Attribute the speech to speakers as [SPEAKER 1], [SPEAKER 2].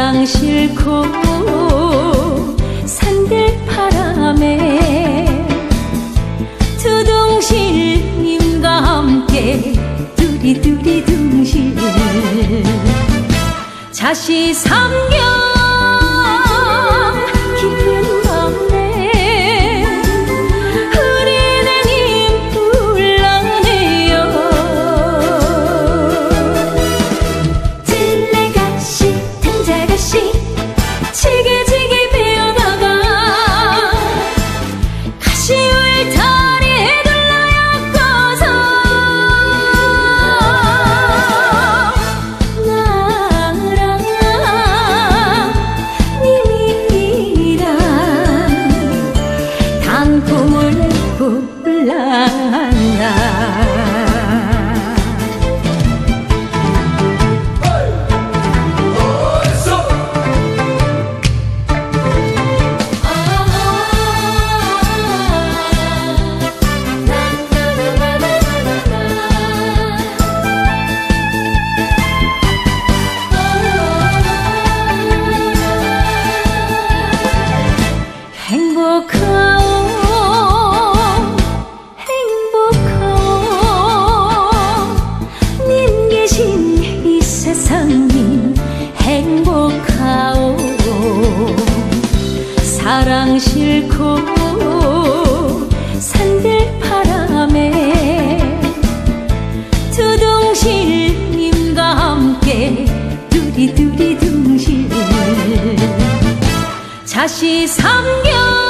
[SPEAKER 1] 사랑 싫고 산들바람에 두둥실님과 함께 두리두리 둥실. 자시 삼경 là 행복하오. 사랑 싫고 산들바람에 두둥실님과 함께 두리두리 둥실. 자시 삼경